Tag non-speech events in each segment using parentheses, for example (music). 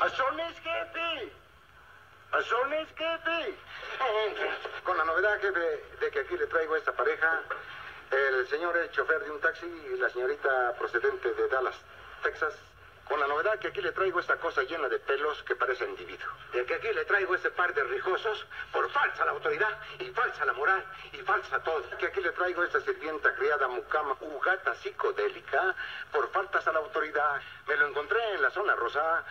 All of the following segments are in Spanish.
¡Azones, jefe! ¡Azones, jefe! (laughs) Con la novedad, jefe, de que aquí le traigo a esta pareja. El señor es chofer de un taxi y la señorita procedente de Dallas, Texas. Con la novedad que aquí le traigo esta cosa llena de pelos que parece individuo. De que aquí le traigo ese par de rijosos por falsa la autoridad y falsa la moral y falsa todo. Que aquí le traigo esta sirvienta criada mucama, ugata psicodélica por faltas a la autoridad. Me lo encontré en la zona rosada.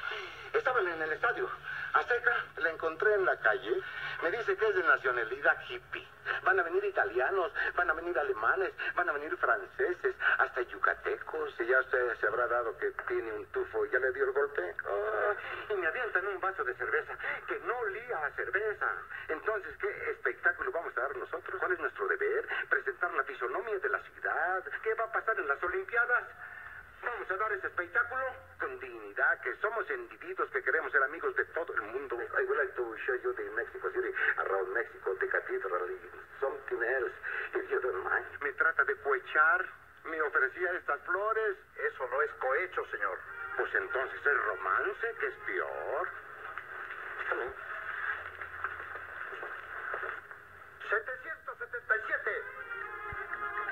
Estaba en el estadio. Azteca, la encontré en la calle. Me dice que es de nacionalidad hippie. Van a venir italianos, van a venir alemanes, van a venir franceses, hasta yucatecos. Y ya que tiene un tufo y ya le dio el golpe. Ah, y me avientan un vaso de cerveza que no olía a cerveza. Entonces, ¿qué espectáculo vamos a dar nosotros? ¿Cuál es nuestro deber? Presentar la fisonomía de la ciudad. ¿Qué va a pasar en las Olimpiadas? Vamos a dar ese espectáculo con dignidad, que somos individuos que queremos ser amigos de todo el mundo. I would like to show you the Mexico City, around Mexico, the cathedral, something else, if you don't mind. Me trata de cohechar. Me ofrecía estas flores. Eso no es cohecho, señor. Pues entonces es romance, que es peor. 777.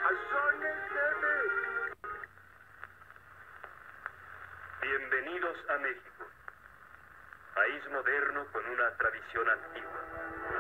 ¡Azones, jefe! Bienvenidos a México, país moderno con una tradición antigua.